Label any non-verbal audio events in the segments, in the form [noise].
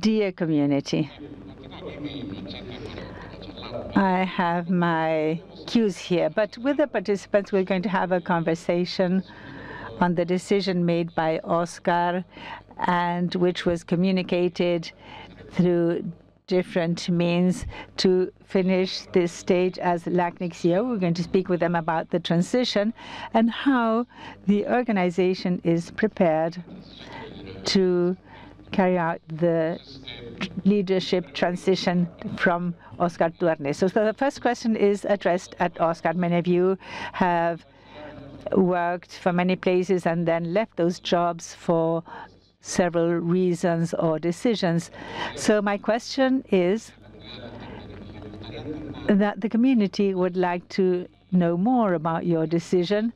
Dear community, I have my cues here, but with the participants, we're going to have a conversation on the decision made by Oscar and which was communicated through different means to finish this stage as LACNIC CEO. We're going to speak with them about the transition and how the organization is prepared to carry out the leadership transition from Oscar to Ernesto. So the first question is addressed at Oscar. Many of you have worked for many places and then left those jobs for several reasons or decisions. So my question is that the community would like to know more about your decision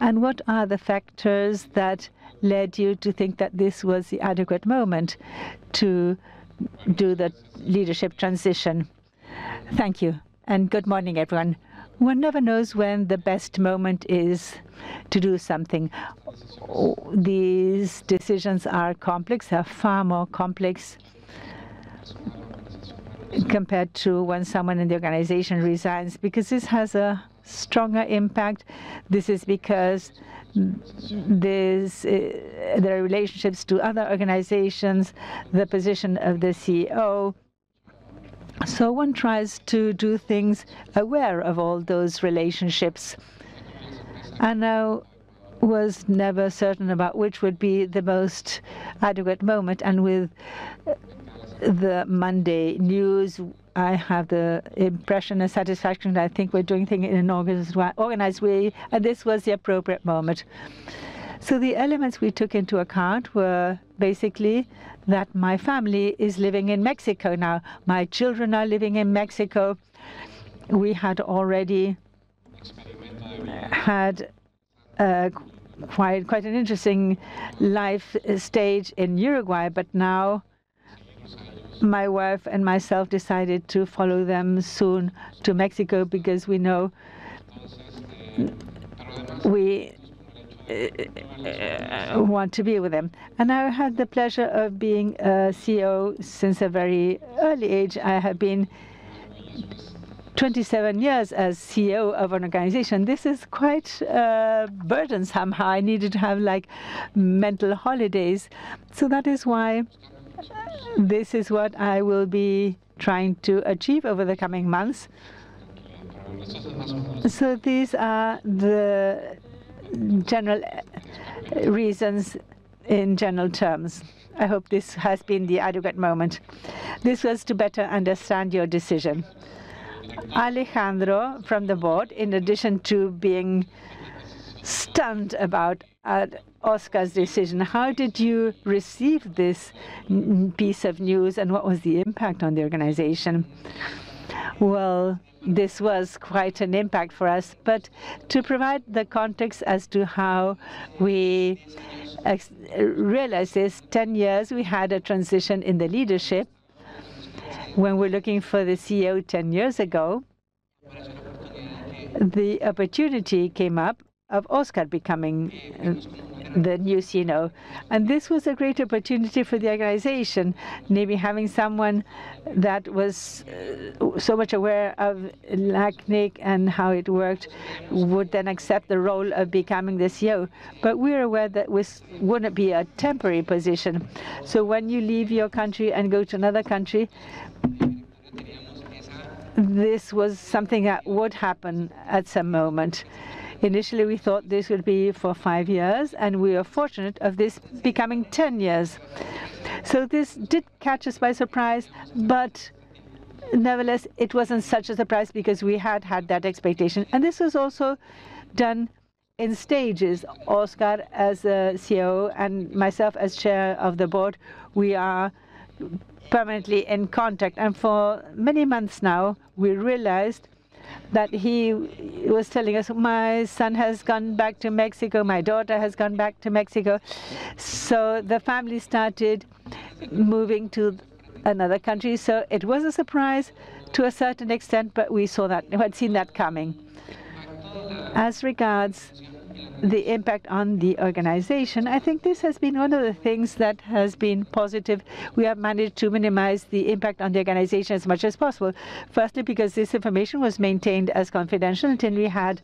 and what are the factors that led you to think that this was the adequate moment to do the leadership transition? Thank you, and good morning, everyone. One never knows when the best moment is to do something. These decisions are complex, are far more complex compared to when someone in the organization resigns, because this has a stronger impact. This is because this, uh, there are relationships to other organizations, the position of the CEO. So one tries to do things aware of all those relationships. And I was never certain about which would be the most adequate moment. And with the Monday news, I have the impression and satisfaction that I think we're doing things in an organized way, and this was the appropriate moment. So the elements we took into account were basically that my family is living in Mexico now. My children are living in Mexico. We had already had uh, quite quite an interesting life stage in Uruguay, but now my wife and myself decided to follow them soon to Mexico because we know we uh, want to be with them. And I had the pleasure of being a CEO since a very early age. I have been 27 years as CEO of an organization. This is quite uh, burdensome. I needed to have like mental holidays. So that is why this is what I will be trying to achieve over the coming months. So these are the general reasons in general terms. I hope this has been the adequate moment. This was to better understand your decision. Alejandro from the board, in addition to being stunned about Oscar's decision, how did you receive this piece of news and what was the impact on the organization? Well, this was quite an impact for us. But to provide the context as to how we realized this, 10 years we had a transition in the leadership. When we're looking for the CEO 10 years ago, the opportunity came up of Oscar becoming uh, the new CEO. And this was a great opportunity for the organization, maybe having someone that was uh, so much aware of LACNIC and how it worked would then accept the role of becoming the CEO. But we're aware that this wouldn't be a temporary position. So when you leave your country and go to another country, this was something that would happen at some moment. Initially, we thought this would be for five years, and we are fortunate of this becoming 10 years. So this did catch us by surprise, but nevertheless, it wasn't such a surprise because we had had that expectation. And this was also done in stages. Oscar as a CEO and myself as chair of the board, we are permanently in contact. And for many months now, we realized that he was telling us, my son has gone back to Mexico, my daughter has gone back to Mexico. So the family started moving to another country. So it was a surprise to a certain extent, but we saw that, we had seen that coming. As regards the impact on the organization, I think this has been one of the things that has been positive. We have managed to minimize the impact on the organization as much as possible. Firstly, because this information was maintained as confidential until we had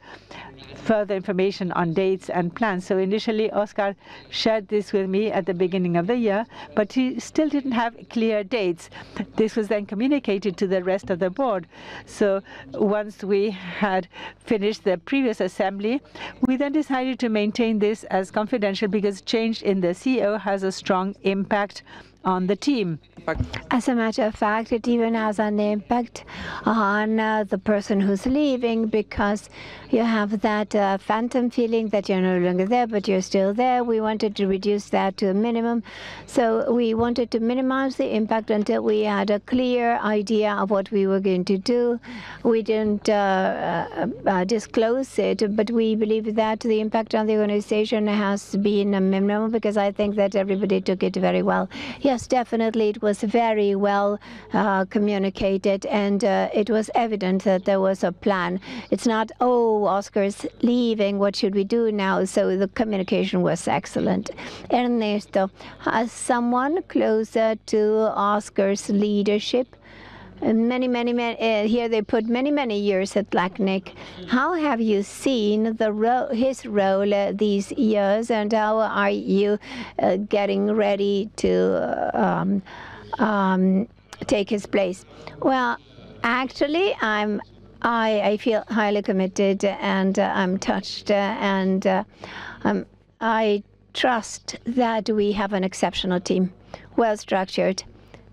further information on dates and plans. So initially, Oscar shared this with me at the beginning of the year, but he still didn't have clear dates. This was then communicated to the rest of the board. So once we had finished the previous assembly, we then decided to maintain this as confidential because change in the CEO has a strong impact on the team. As a matter of fact, it even has an impact on uh, the person who's leaving because you have that uh, phantom feeling that you're no longer there, but you're still there. We wanted to reduce that to a minimum. So we wanted to minimize the impact until we had a clear idea of what we were going to do. We didn't uh, uh, uh disclose it, but we believe that the impact on the organization has been a minimum because I think that everybody took it very well. Yes, definitely, it was very well uh, communicated, and uh, it was evident that there was a plan. It's not, oh, Oscar's leaving, what should we do now? So the communication was excellent. Ernesto, as someone closer to Oscar's leadership, many, many, many uh, here they put many, many years at LACNIC. How have you seen the ro his role uh, these years, and how are you uh, getting ready to um, um, take his place? Well, actually, I'm. I, I feel highly committed and uh, I'm touched uh, and uh, um, I trust that we have an exceptional team, well structured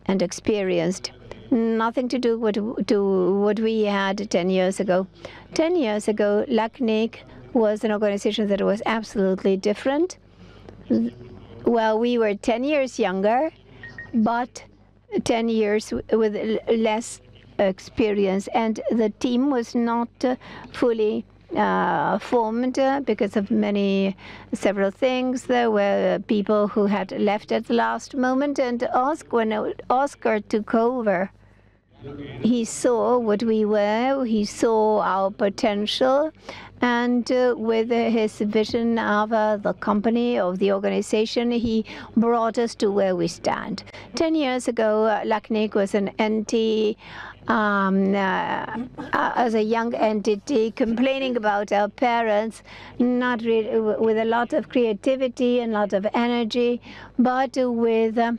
and experienced nothing to do with to what we had 10 years ago. 10 years ago, LACNIC was an organization that was absolutely different. Well, we were 10 years younger, but 10 years with less experience, and the team was not fully uh, formed uh, because of many several things. There were people who had left at the last moment, and Oscar, when Oscar took over, he saw what we were, he saw our potential, and uh, with his vision of uh, the company, of the organization, he brought us to where we stand. Ten years ago, LACNIC was an entity, um, uh, uh, as a young entity, complaining about our parents, not really, with a lot of creativity and a lot of energy, but with uh,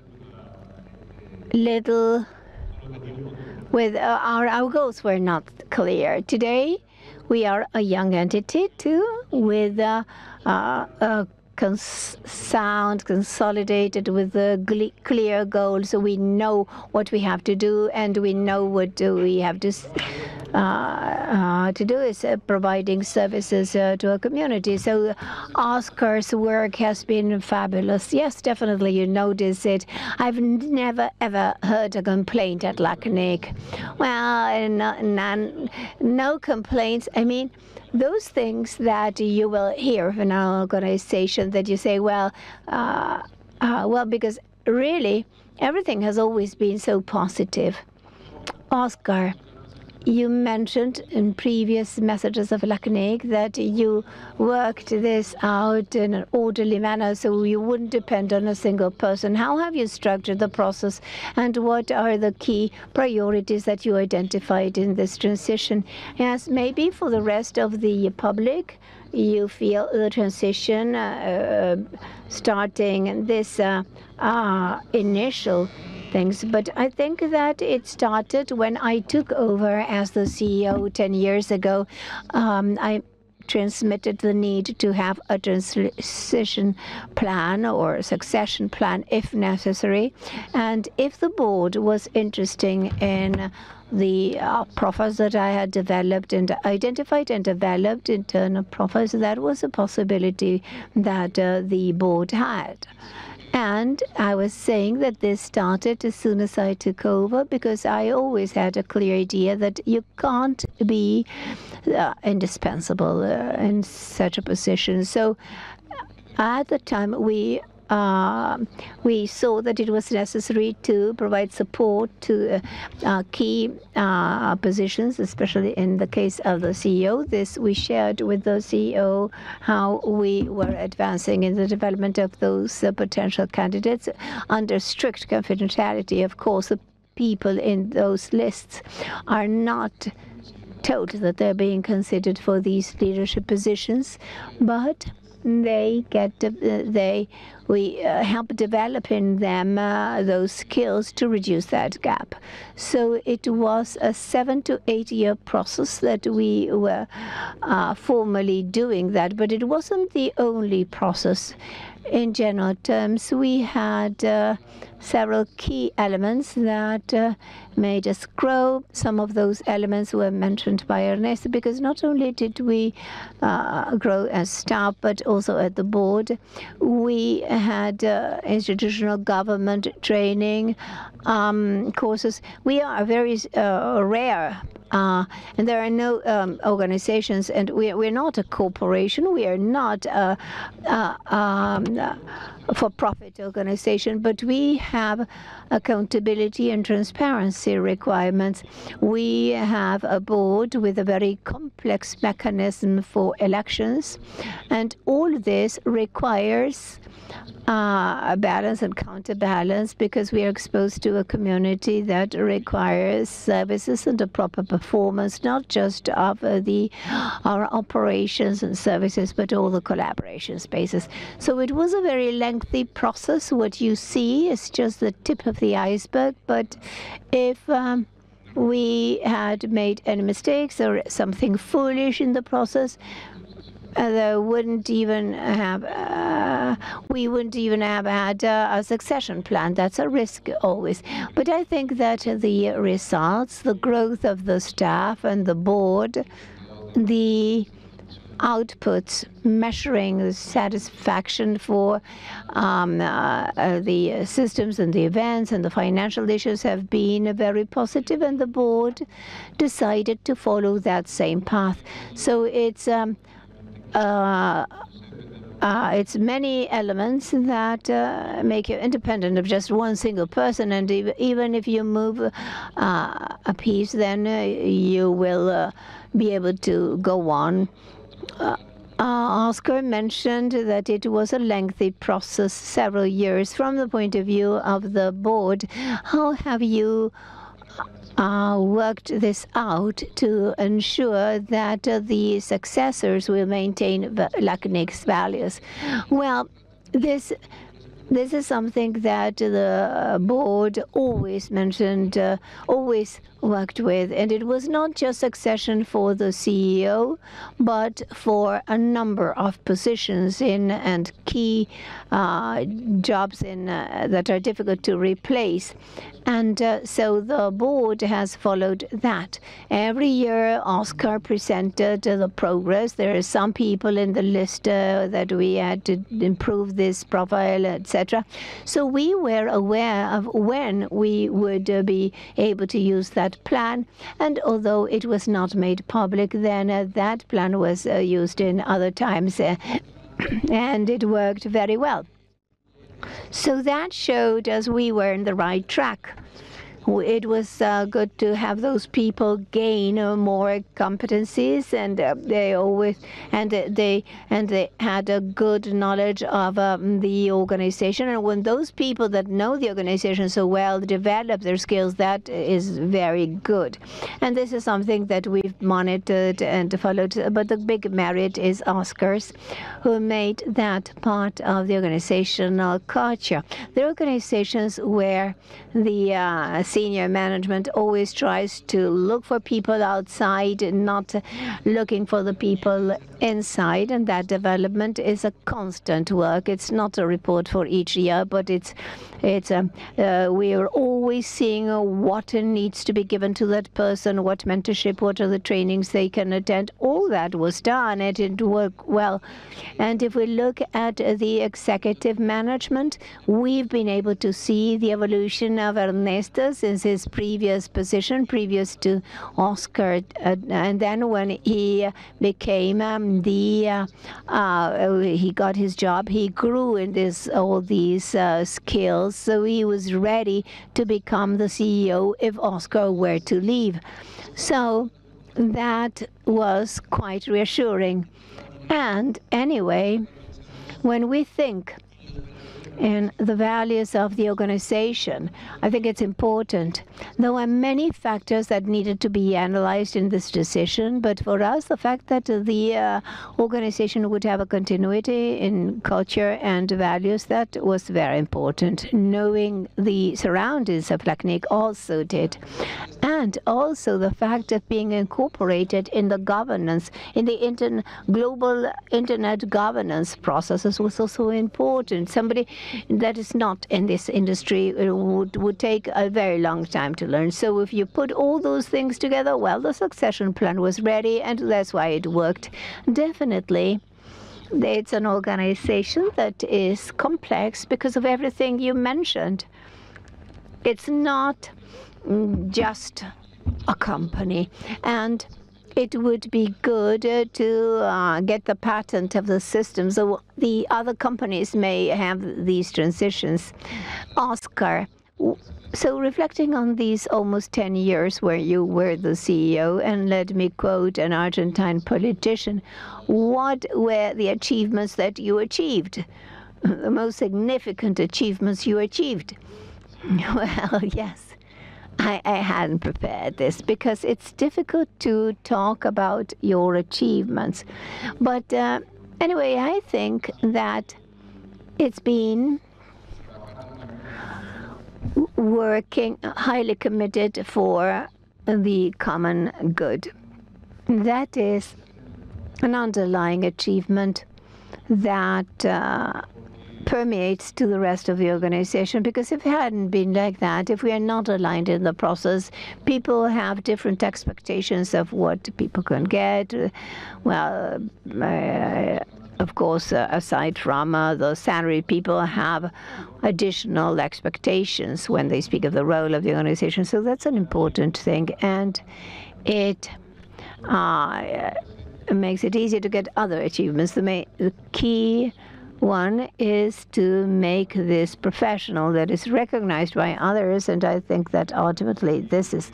little with uh, our, our goals were not clear. Today, we are a young entity too, with uh, uh, cons sound, consolidated with clear goals. We know what we have to do, and we know what we have to to do is uh, providing services to a community. So Oscar's work has been fabulous. Yes, definitely, you notice it. I've never ever heard a complaint at LACNIC. Well, no, none, no complaints. I mean, those things that you will hear from our organization that you say, well, uh, uh, well, because really everything has always been so positive. Oscar, you mentioned in previous messages of LACNIC that you worked this out in an orderly manner so you wouldn't depend on a single person. How have you structured the process and what are the key priorities that you identified in this transition? Yes, maybe for the rest of the public, you feel the transition uh, uh, starting this uh, uh initial things. But I think that it started when I took over as the CEO 10 years ago. Um, I transmitted the need to have a transition plan or succession plan if necessary. And if the board was interesting in the uh, profiles that I had developed and identified and developed internal profiles, that was a possibility that uh, the board had. And I was saying that this started as soon as I took over because I always had a clear idea that you can't be uh, indispensable uh, in such a position. So at the time, we uh, we saw that it was necessary to provide support to uh, key uh, positions, especially in the case of the CEO. This we shared with the CEO how we were advancing in the development of those uh, potential candidates under strict confidentiality. Of course, the people in those lists are not told that they're being considered for these leadership positions, but they get uh, they we uh, help develop in them uh, those skills to reduce that gap. So it was a seven to eight year process that we were uh, formally doing that, but it wasn't the only process. In general terms, we had uh, several key elements that uh, made us grow. Some of those elements were mentioned by Ernesto because not only did we uh, grow as staff, but also at the board. We had uh, institutional government training um, courses. We are very uh, rare uh, and there are no um, organizations, and we, we're not a corporation, we are not a, a um, for-profit organization, but we have accountability and transparency requirements. We have a board with a very complex mechanism for elections, and all this requires uh, a balance and counterbalance because we are exposed to a community that requires services and a proper performance, not just of uh, the our operations and services, but all the collaboration spaces. So it was a very lengthy process. What you see is just the tip of the iceberg, but if um, we had made any mistakes or something foolish in the process, uh, wouldn't even have uh, we wouldn't even have had uh, a succession plan. That's a risk always. But I think that the results, the growth of the staff and the board, the outputs measuring the satisfaction for um, uh, uh, the systems and the events and the financial issues have been very positive, and the board decided to follow that same path. So it's um, uh, uh, it's many elements that uh, make you independent of just one single person. And even if you move uh, a piece, then uh, you will uh, be able to go on. Oscar mentioned that it was a lengthy process, several years. From the point of view of the board, how have you uh, worked this out to ensure that uh, the successors will maintain LACNIC's values. Well, this this is something that the board always mentioned, uh, always worked with. And it was not just succession for the CEO, but for a number of positions in and key uh, jobs in uh, that are difficult to replace. And uh, so the board has followed that. Every year, Oscar presented the progress. There are some people in the list uh, that we had to improve this profile, etc. So we were aware of when we would uh, be able to use that that plan. And although it was not made public, then uh, that plan was uh, used in other times, uh, [clears throat] and it worked very well. So that showed us we were in the right track it was uh, good to have those people gain uh, more competencies, and uh, they always and they and they had a good knowledge of um, the organization. And when those people that know the organization so well develop their skills, that is very good. And this is something that we've monitored and followed. But the big merit is Oscar's, who made that part of the organizational culture. The organizations where the uh, senior management always tries to look for people outside, not looking for the people inside. And that development is a constant work. It's not a report for each year, but it's it's um, uh, we are always seeing what needs to be given to that person, what mentorship, what are the trainings they can attend. All that was done. It didn't work well. And if we look at the executive management, we've been able to see the evolution of Ernesto since his previous position, previous to Oscar. Uh, and then when he became um, the, uh, uh, he got his job, he grew in this all these uh, skills. So he was ready to become the CEO if Oscar were to leave. So that was quite reassuring. And anyway, when we think in the values of the organization. I think it's important. There were many factors that needed to be analyzed in this decision, but for us, the fact that the uh, organization would have a continuity in culture and values, that was very important. Knowing the surroundings of LACNIC also did. And also the fact of being incorporated in the governance, in the inter global internet governance processes was also important. Somebody that is not in this industry uh, would, would take a very long time to learn. So if you put all those things together, well, the succession plan was ready, and that's why it worked. Definitely. It's an organization that is complex because of everything you mentioned. It's not just a company. And it would be good uh, to uh, get the patent of the system so the other companies may have these transitions. Oscar, so reflecting on these almost 10 years where you were the CEO, and let me quote an Argentine politician, what were the achievements that you achieved? [laughs] The most significant achievements you achieved? [laughs] Well, yes. I, I hadn't prepared this because it's difficult to talk about your achievements. But uh, anyway, I think that it's been working highly committed for the common good. That is an underlying achievement that uh, permeates to the rest of the organization because if it hadn't been like that, if we are not aligned in the process, people have different expectations of what people can get. Well, uh, of course, uh, aside from uh, the salary, people have additional expectations when they speak of the role of the organization. So that's an important thing, and it uh, makes it easier to get other achievements. The, the key one is to make this professional that is recognized by others, and I think that ultimately this is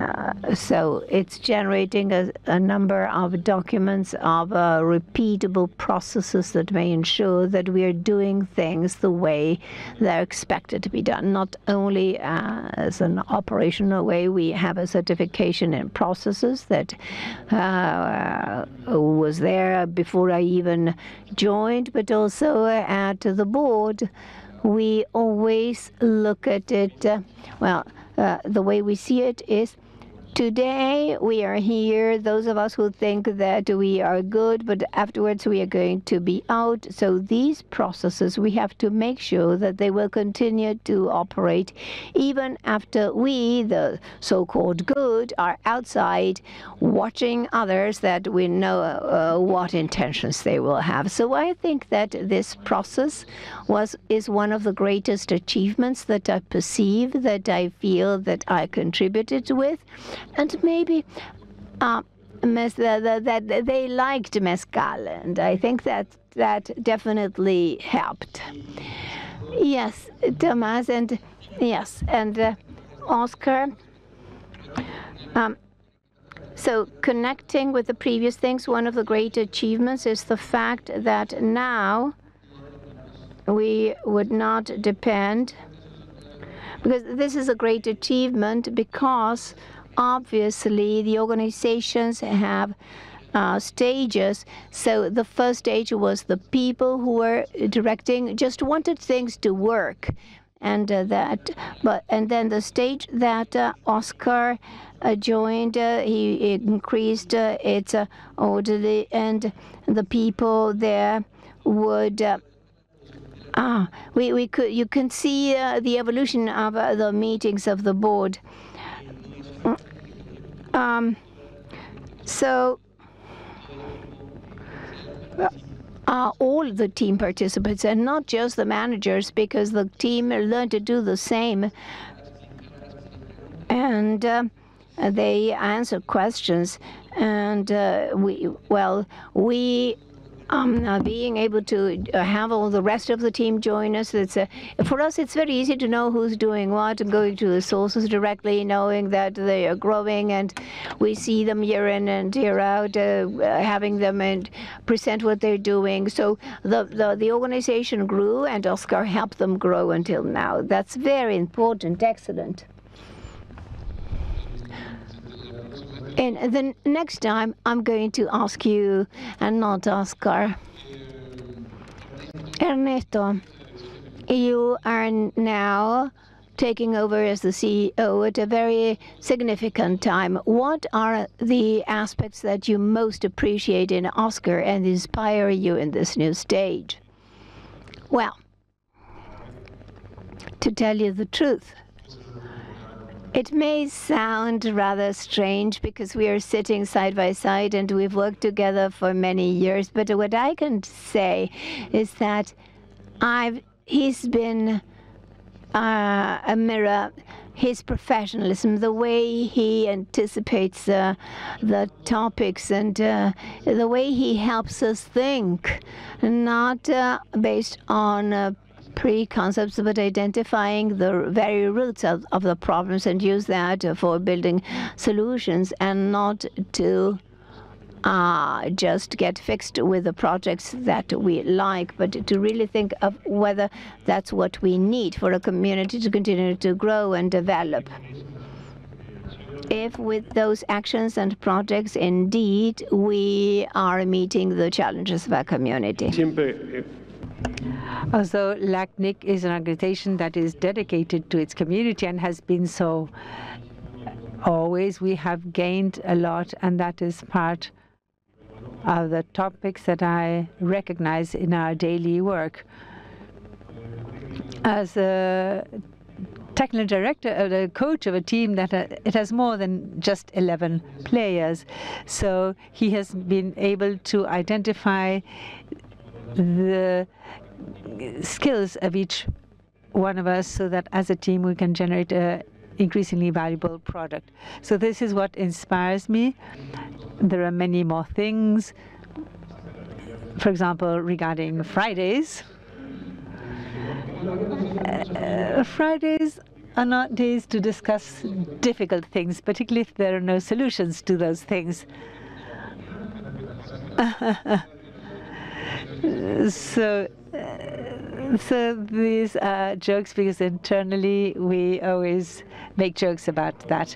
uh, so it's generating a, a, number of documents of uh, repeatable processes that may ensure that we are doing things the way they're expected to be done. Not only uh, as an operational way, we have a certification in processes that uh, was there before I even joined, but also at the board. We always look at it, uh, well, uh, the way we see it is Today we are here, those of us who think that we are good, but afterwards we are going to be out. So these processes, we have to make sure that they will continue to operate even after we, the so-called good, are outside watching others that we know uh, what intentions they will have. So I think that this process was is one of the greatest achievements that I perceive, that I feel that I contributed with and maybe uh, that they liked mezcal, and I think that that definitely helped. Yes, Thomas, and yes, and uh, Oscar. Um, so connecting with the previous things, one of the great achievements is the fact that now we would not depend, because this is a great achievement because obviously the organizations have uh, stages. So the first stage was the people who were directing just wanted things to work, and uh, that. But and then the stage that uh, Oscar uh, joined, uh, he increased uh, its orderly, and the people there would. Ah, we, we could you can see the evolution of the meetings of the board. Um, so uh, all the team participants and not just the managers because the team learned to do the same and uh, they answer questions. And uh, we, well, we um, uh, being able to uh, have all the rest of the team join us. It's uh, for us. It's very easy to know who's doing what and going to the sources directly, knowing that they are growing, and we see them year in and year out, uh, having them and present what they're doing. So the, the the organization grew, and Oscar helped them grow until now. That's very important. Excellent. And the next time I'm going to ask you and not Oscar. Ernesto, you are now taking over as the CEO at a very significant time. What are the aspects that you most appreciate in Oscar and inspire you in this new stage? Well, to tell you the truth, it may sound rather strange because we are sitting side by side and we've worked together for many years, but what I can say is that I've he's been uh, a mirror. His professionalism, the way he anticipates uh, the topics, and uh, the way he helps us think, not uh, based on uh, pre-concepts, but identifying the very roots of, of the problems and use that for building solutions and not to uh, just get fixed with the projects that we like, but to really think of whether that's what we need for a community to continue to grow and develop. If with those actions and projects, indeed, we are meeting the challenges of our community. Also, LACNIC is an organization that is dedicated to its community and has been so always. We have gained a lot, and that is part of the topics that I recognize in our daily work. As a technical director, uh, the coach of a team that uh, it has more than just 11 players. So he has been able to identify the skills of each one of us so that as a team we can generate an increasingly valuable product. So this is what inspires me. There are many more things. For example, regarding Fridays. Uh, Fridays are not days to discuss difficult things, particularly if there are no solutions to those things. [laughs] so so these are jokes because internally we always make jokes about that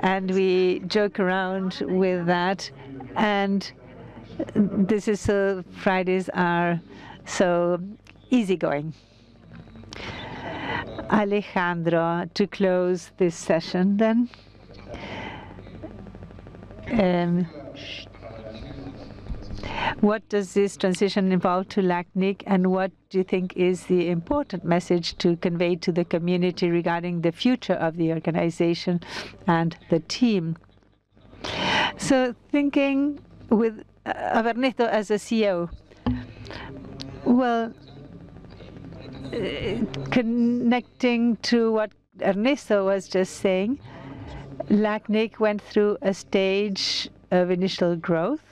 and we joke around with that and this is so Fridays are so easygoing. Alejandro, to close this session then. Um, what does this transition involve to LACNIC, and what do you think is the important message to convey to the community regarding the future of the organization and the team? So thinking with uh, of Ernesto as a CEO, well, uh, connecting to what Ernesto was just saying, LACNIC went through a stage of initial growth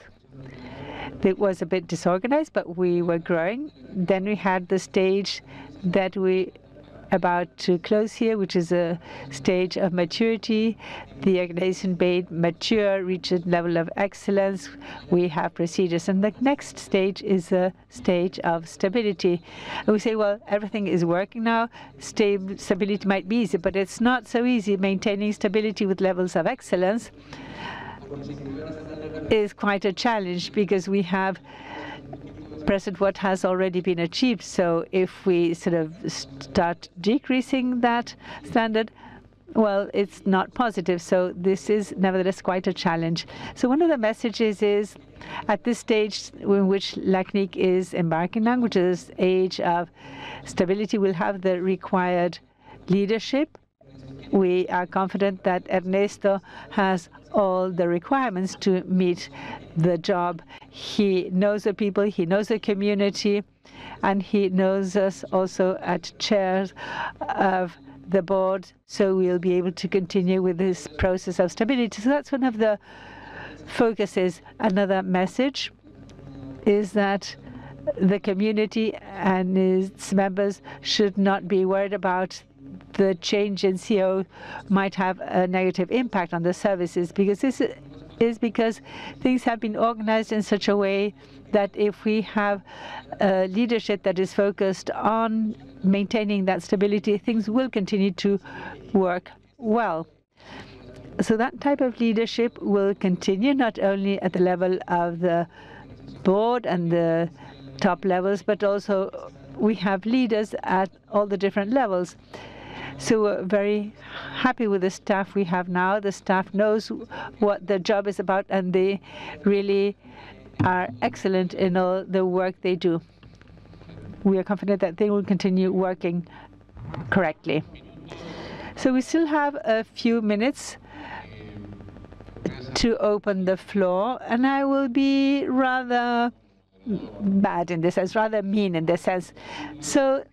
it was a bit disorganized, but we were growing. Then we had the stage that we about to close here, which is a stage of maturity. The organization made mature, reached a level of excellence. We have procedures. And the next stage is a stage of stability. And we say, well, everything is working now. stability might be easy, but it's not so easy maintaining stability with levels of excellence is quite a challenge because we have present what has already been achieved. So if we sort of start decreasing that standard, well, it's not positive. So this is nevertheless quite a challenge. So one of the messages is at this stage in which LACNIC is embarking on, which is age of stability, we'll have the required leadership we are confident that Ernesto has all the requirements to meet the job. He knows the people, he knows the community, and he knows us also at chairs of the board, so we'll be able to continue with this process of stability. So that's one of the focuses. Another message is that the community and its members should not be worried about the change in CEO might have a negative impact on the services because this is because things have been organized in such a way that if we have leadership that is focused on maintaining that stability, things will continue to work well. So that type of leadership will continue not only at the level of the board and the top levels, but also we have leaders at all the different levels. So we're very happy with the staff we have now. The staff knows what the job is about, and they really are excellent in all the work they do. We are confident that they will continue working correctly. So we still have a few minutes to open the floor, and I will be rather bad in this sense, rather mean in this sense. So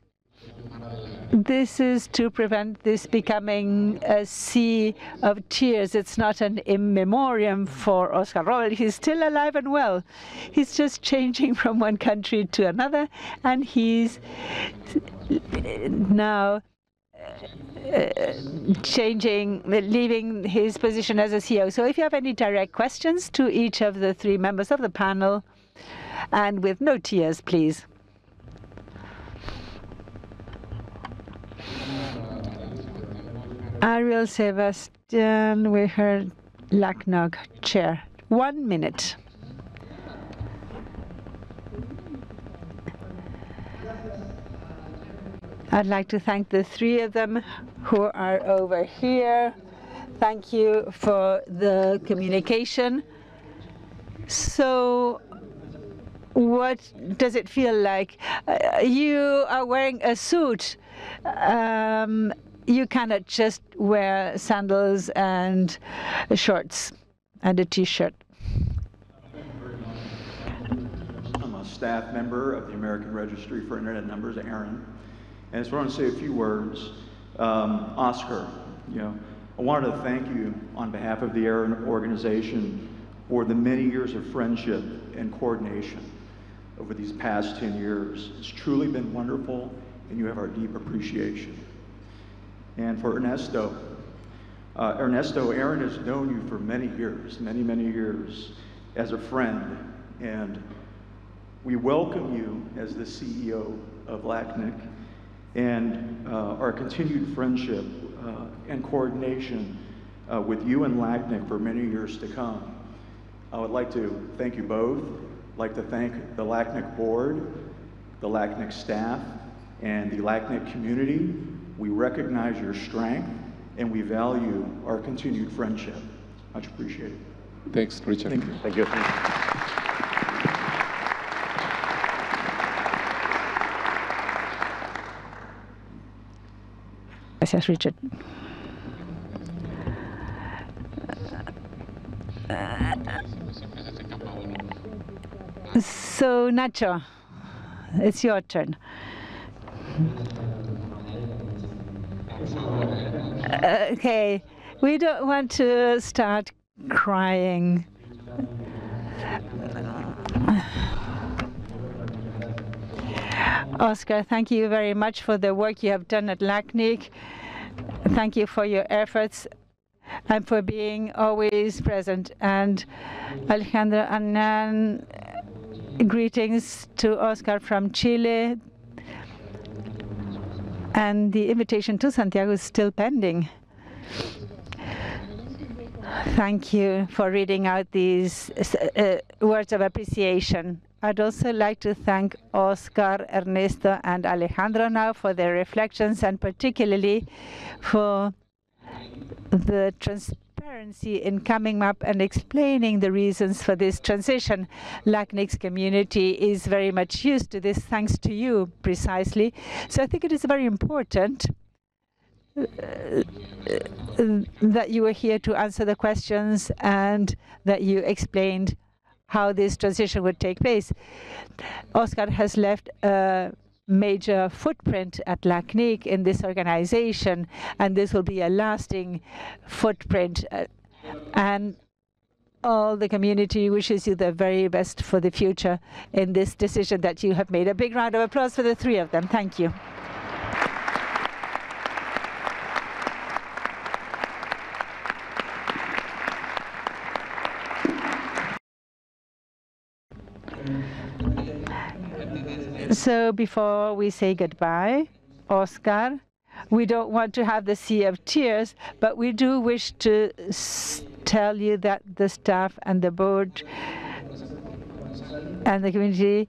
this is to prevent this becoming a sea of tears. It's not an in memoriam for Oscar Robles. He's still alive and well. He's just changing [laughs] from one country to another, and he's now uh, changing, leaving his position as a CEO. So if you have any direct questions to each of the three members of the panel, and with no tears, please. Ariel Sebastian, we heard LACNOG chair. One minute. I'd like to thank the three of them who are over here. Thank you for the communication. So what does it feel like? Uh, you are wearing a suit. Um, you cannot just wear sandals and shorts and a t-shirt. I'm a staff member of the American Registry for Internet Numbers, ARIN. And I just want to say a few words. Um, Oscar, you know, I wanted to thank you on behalf of the ARIN organization for the many years of friendship and coordination over these past 10 years. It's truly been wonderful, and you have our deep appreciation. And for Ernesto, uh, Ernesto, ARIN has known you for many years, many, many years as a friend, and we welcome you as the CEO of LACNIC and uh, our continued friendship uh, and coordination uh, with you and LACNIC for many years to come. I would like to thank you both. I'd like to thank the LACNIC board, the LACNIC staff, and the LACNIC community we recognize your strength and we value our continued friendship. Much appreciated. Thanks, Richard. Thank you. Thank you. Gracias, Richard. So, Nacho, it's your turn. Okay, we don't want to start crying. Oscar, thank you very much for the work you have done at LACNIC. Thank you for your efforts and for being always present. And Alejandro Annan, greetings to Oscar from Chile. And the invitation to Santiago is still pending. Thank you for reading out these uh, words of appreciation. I'd also like to thank Oscar, Ernesto, and Alejandro now for their reflections and particularly for the transparency in coming up and explaining the reasons for this transition. LACNIC's community is very much used to this thanks to you precisely. So I think it is very important uh, that you were here to answer the questions and that you explained how this transition would take place. Oscar has left a major footprint at LACNIC in this organization, and this will be a lasting footprint. Uh, and all the community wishes you the very best for the future in this decision that you have made. A big round of applause for the three of them. Thank you. So before we say goodbye, Oscar, we don't want to have the sea of tears, but we do wish to tell you that the staff and the board and the community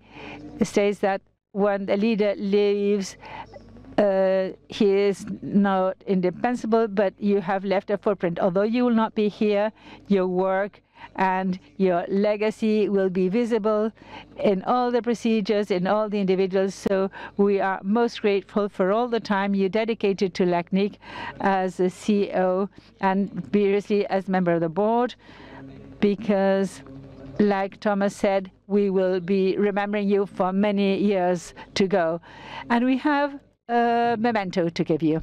states that when the leader leaves, uh, he is not indispensable, but you have left a footprint. Although you will not be here, your work and your legacy will be visible in all the procedures, in all the individuals. So we are most grateful for all the time you dedicated to LACNIC as a CEO and seriously as member of the board, because like Thomas said, we will be remembering you for many years to go. And we have a memento to give you.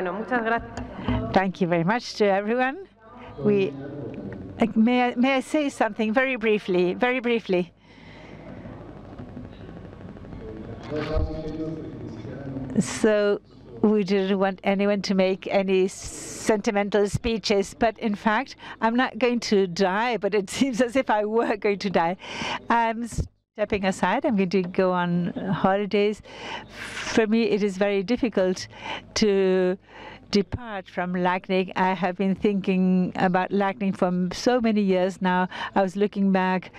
Bueno, muchas gracias. Thank you very much to everyone. We uh, may I, may I say something very briefly, very briefly. So we didn't want anyone to make any sentimental speeches, but in fact, I'm not going to die, but it [laughs] seems as if I were going to die. I'm stepping aside. I'm going to go on holidays. For me, it is very difficult to depart from LACNIC. I have been thinking about LACNIC for so many years now. I was looking back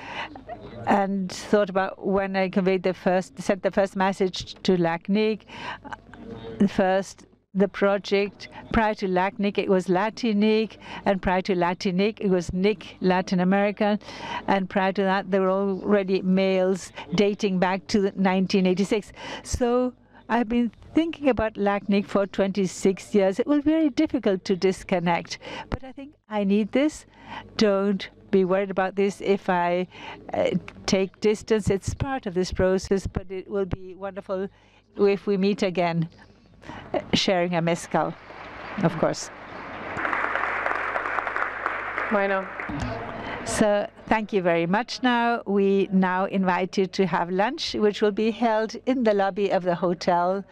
and thought about when I conveyed the first, sent the first message to LACNIC, the first the project. Prior to LACNIC, it was LATINIC, and prior to LATINIC, it was NIC, Latin America, and prior to that, there were already mails dating back to 1986. So I've been thinking about LACNIC for 26 years. It will be very difficult to disconnect, but I think I need this. Don't be worried about this if I uh, take distance. It's part of this process, but it will be wonderful if we meet again sharing a mezcal, of course. Bueno. So thank you very much now. We now invite you to have lunch, which will be held in the lobby of the hotel